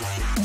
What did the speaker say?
Bye.